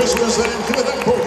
Christmas and Timothy Pochua.